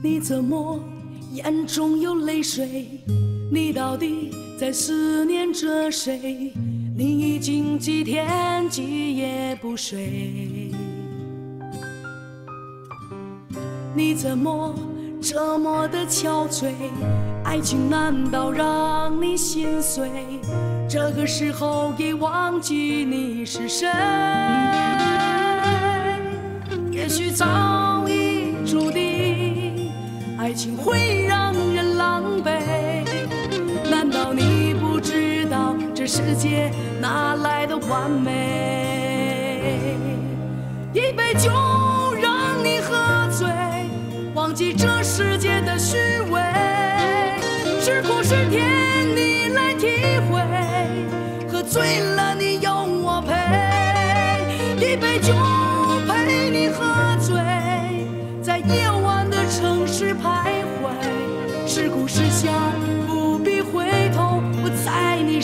你怎么眼中有泪水？你到底在思念着谁？你已经几天几夜不睡，你怎么这么的憔悴？爱情难道让你心碎？这个时候已忘记你是谁？也许早，情会让人狼狈。难道你不知道这世界哪来的完美？一杯酒让你喝醉，忘记这世界的虚伪。是苦是甜你来体会，喝醉了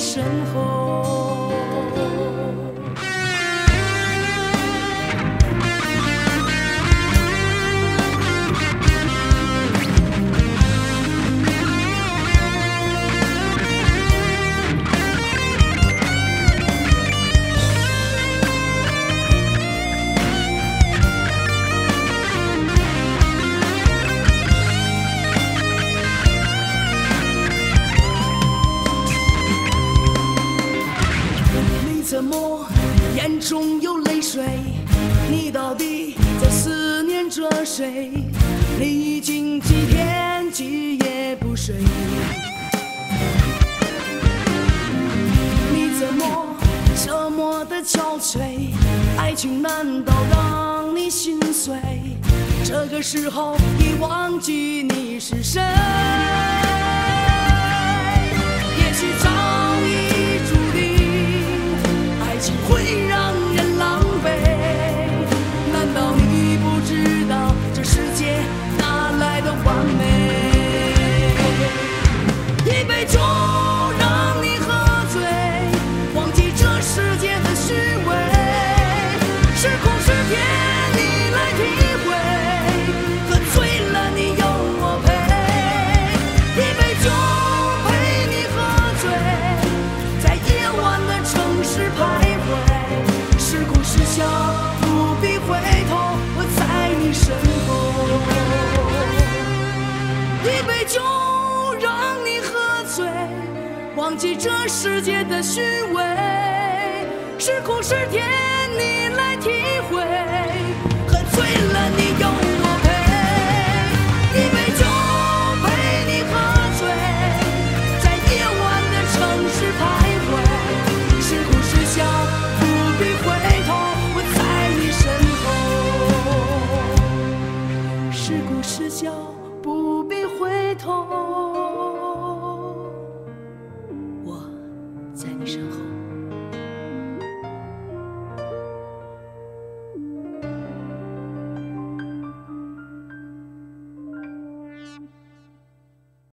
身后眼中有泪水？你到底在思念着谁？你已经几天几夜不睡。你怎么这么的憔悴？爱情难道让你心碎？这个时候已忘记你是谁？情会让人狼狈。难道你不知道这世界哪来的完美？一杯酒让你喝醉，忘记这世界的虚伪。是苦是甜你来体会，喝醉了你有我陪。一杯酒陪你喝醉，在夜晚的城市这世界的虚伪是苦是甜你来体会。喝醉了